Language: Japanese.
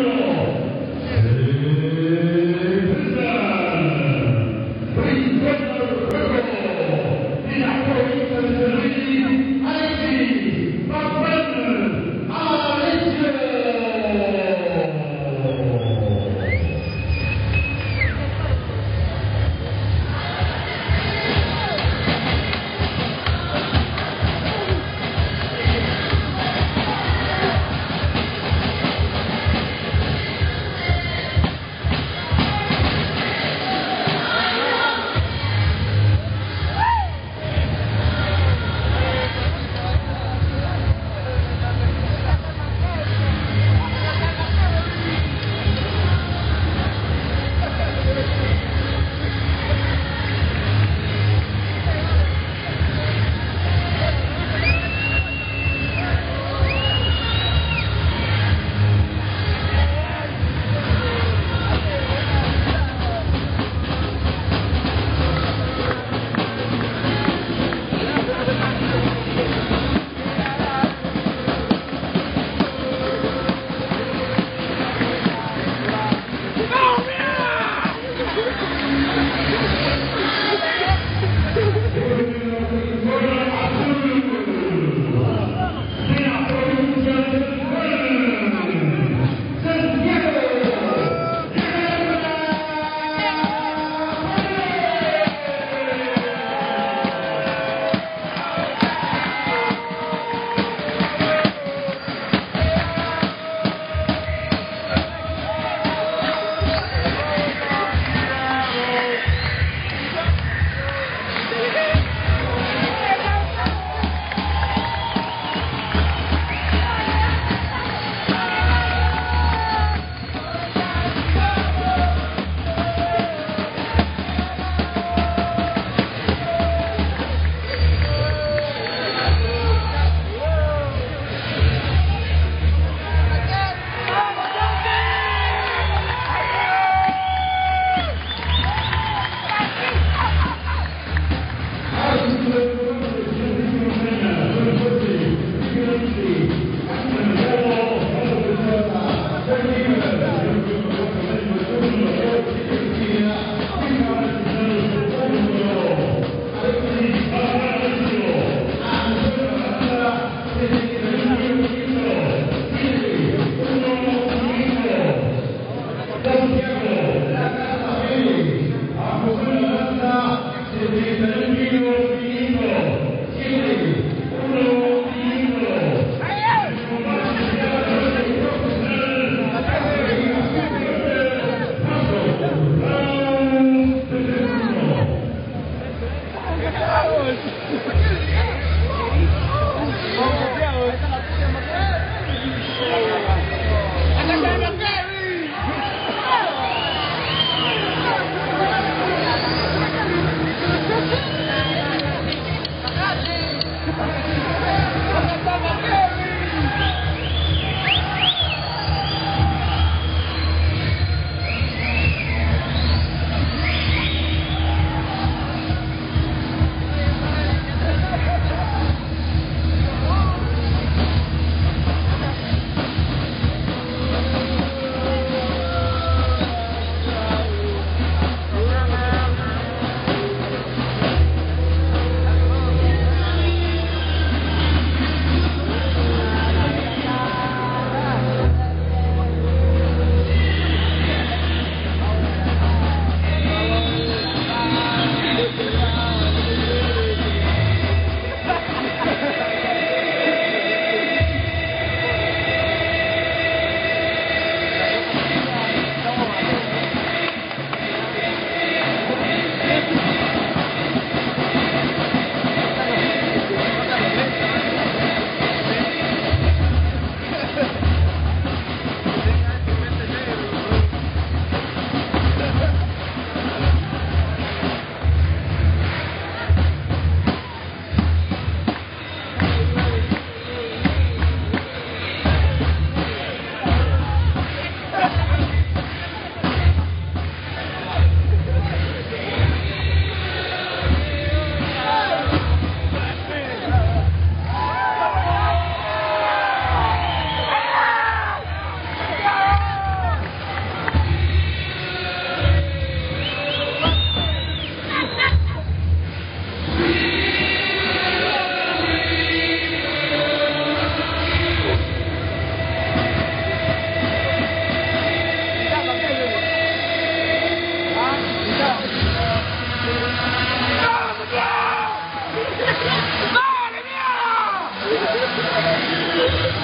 Yeah. よかった! Thank you.